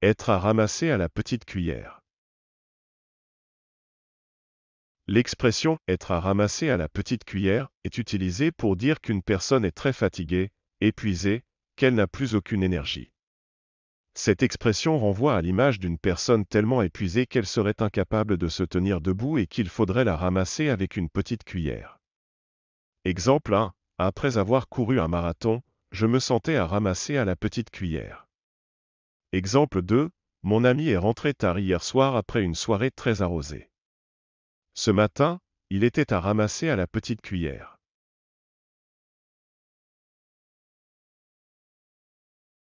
Être à ramasser à la petite cuillère. L'expression être à ramasser à la petite cuillère est utilisée pour dire qu'une personne est très fatiguée, épuisée, qu'elle n'a plus aucune énergie. Cette expression renvoie à l'image d'une personne tellement épuisée qu'elle serait incapable de se tenir debout et qu'il faudrait la ramasser avec une petite cuillère. Exemple 1. Après avoir couru un marathon, je me sentais à ramasser à la petite cuillère. Exemple 2. Mon ami est rentré tard hier soir après une soirée très arrosée. Ce matin, il était à ramasser à la petite cuillère.